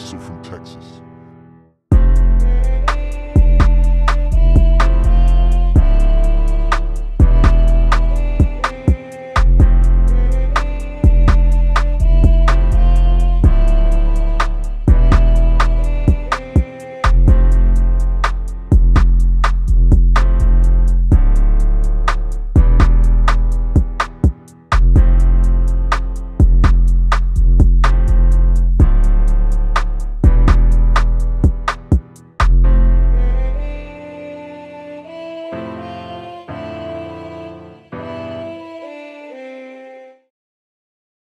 Axel from Texas.